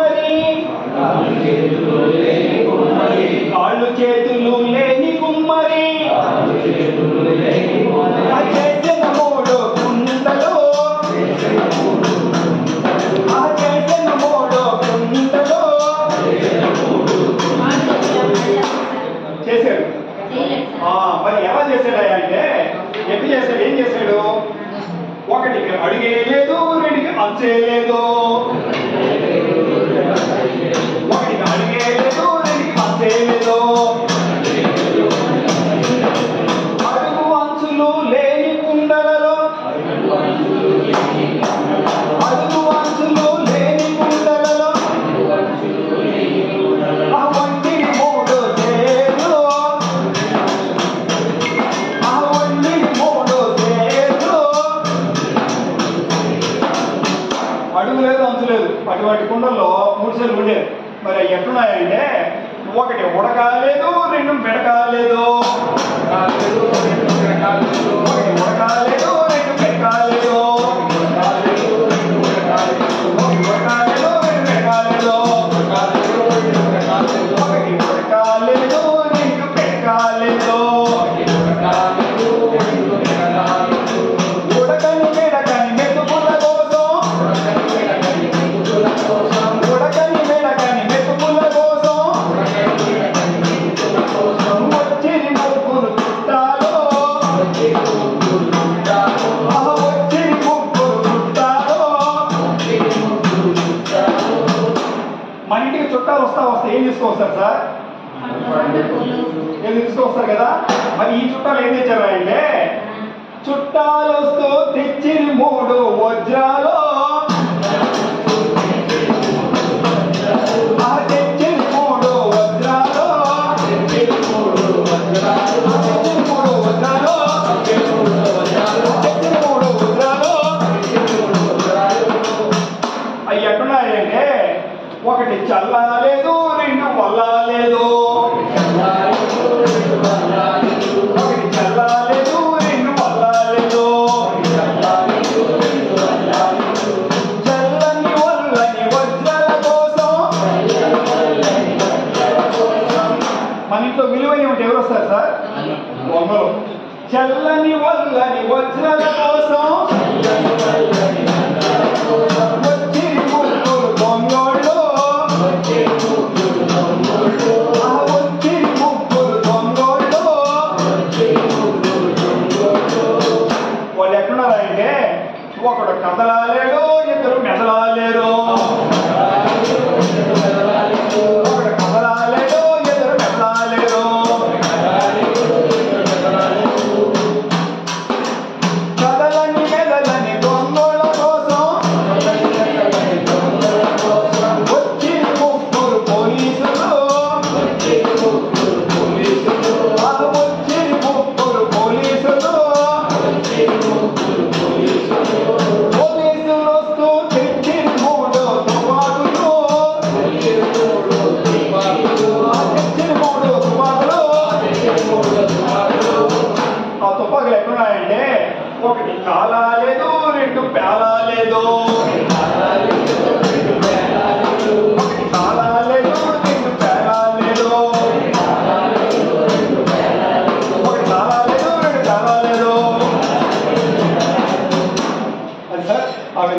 కుమ్మరి. కాళ్ళు చేతులు లేని కుమ్మరి. చేసిన మూడు ఆ చేసిన మూడు కుండలు చేశాడు మరి ఎలా చేశాడు అంటే ఎట్లా చేశాడు? ఏం చేశాడు? ఒకటికి అడిగేయలేదు రెండుకి అంచేయలేదు అడుగు లేదు అంచు లేదు అటువంటి కుండల్లో మూడు సార్లు ఉండేది మరి ఎట్లున్నాయంటే ఒకటి ఉడకాలేదు రెండు పెడకాలేదు ఒకటి ఉడకాలేదు రెండు పెడకాలేదు ఒకటి ఉడకాలేదు రెండు పెడకాలేదు ఒకటి ఉడకాలేదు రెండు మన ఇంటికి చుట్టాలు వస్తా వస్తే ఏం తీసుకొస్తారు సార్ ఏం తీసుకొస్తారు కదా? మరి ఈ చుట్టాలు ఏం తెచ్చారు అంటే చుట్టాలు వస్తూ తెచ్చిన మూడు వజ్రాలు. ఆ తెచ్చిన మూడు వజ్రాలు. తెచ్చిన మూడు వజ్రాలు. ఒకటి చల్లాలేదు రెండు వల్లాలేదు. ఒకటి చల్లాలేదు రెండు వల్లాలేదు. చల్లని వల్లని వజ్రాల కోసం. మన ఇంట్లో విలువైన ఉంటే ఎవరు వస్తారు సార్? బొమ్మలు చల్లని వల్లని వజ్రాల కోసం. 怎么？ఆ తుపాకులు ఎక్కడున్నాయంటే ఒకటి కాలాలేదు రెండు పేలాలేదు.